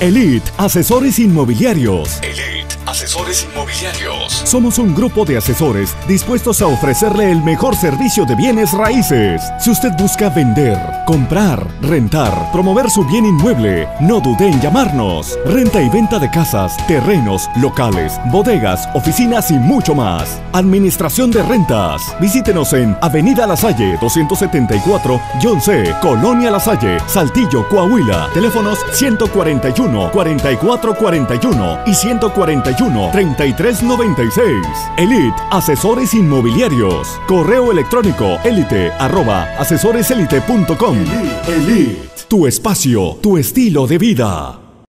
Elite Asesores Inmobiliarios. Elite Asesores Inmobiliarios. Somos un grupo de asesores dispuestos a ofrecerle el mejor servicio de bienes raíces. Si usted busca vender, comprar, rentar, promover su bien inmueble, no dude en llamarnos. Renta y venta de casas, terrenos, locales, bodegas, oficinas y mucho más. Administración de rentas. Visítenos en Avenida La Salle 274, John C, Colonia La Salle, Saltillo, Coahuila. Teléfonos 141 4441 y 141 3396. Elite Asesores Inmobiliarios. Correo electrónico elite arroba asesoreselite.com. Elite, tu espacio, tu estilo de vida.